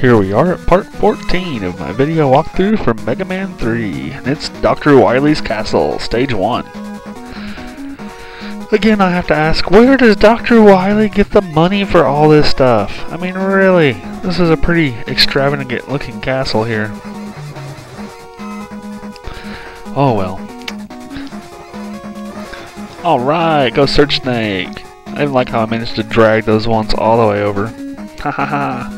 Here we are at part 14 of my video walkthrough for Mega Man 3, and it's Dr. Wily's Castle, Stage 1. Again, I have to ask, where does Dr. Wily get the money for all this stuff? I mean, really, this is a pretty extravagant looking castle here. Oh well. Alright, go search Snake. I didn't like how I managed to drag those ones all the way over. Ha ha ha.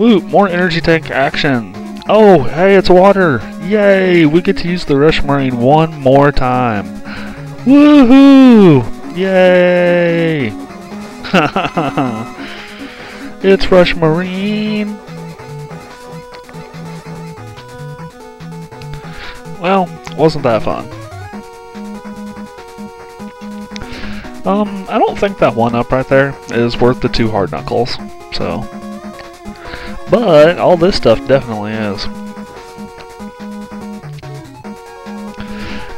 Woo, more energy tank action. Oh, hey, it's water. Yay, we get to use the Rush Marine one more time. Woohoo! Yay! it's Rush Marine. Well, wasn't that fun. Um, I don't think that one up right there is worth the two hard knuckles, so. But all this stuff definitely is.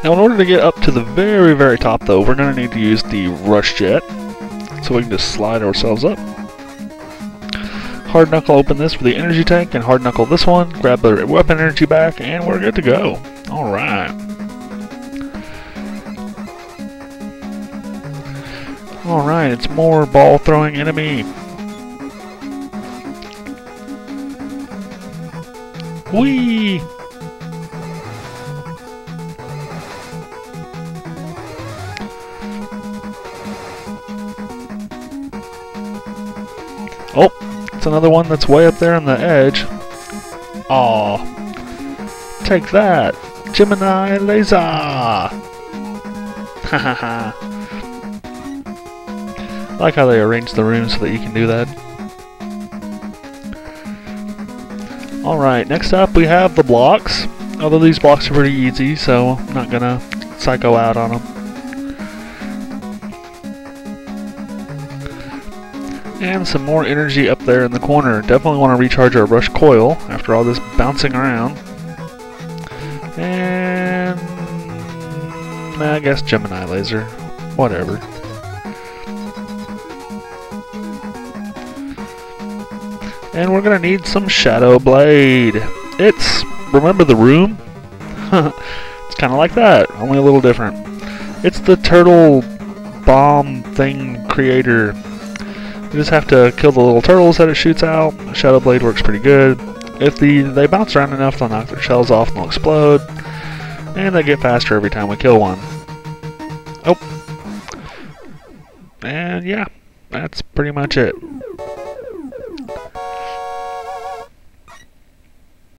Now in order to get up to the very, very top though, we're going to need to use the rush jet. So we can just slide ourselves up. Hard knuckle open this for the energy tank and hard knuckle this one, grab the weapon energy back, and we're good to go. Alright. Alright, it's more ball throwing enemy. Whee! Oh, it's another one that's way up there on the edge. Aw. Take that! Gemini Laser! Ha ha ha. Like how they arrange the rooms so that you can do that. Alright, next up we have the blocks. Although these blocks are pretty easy, so I'm not gonna psycho out on them. And some more energy up there in the corner. Definitely want to recharge our rush coil after all this bouncing around. And... I guess Gemini laser. Whatever. And we're gonna need some Shadow Blade. It's, remember the room? it's kind of like that, only a little different. It's the turtle bomb thing creator. You just have to kill the little turtles that it shoots out. Shadow Blade works pretty good. If the they bounce around enough, they'll knock their shells off and they'll explode. And they get faster every time we kill one. Oh. And yeah, that's pretty much it.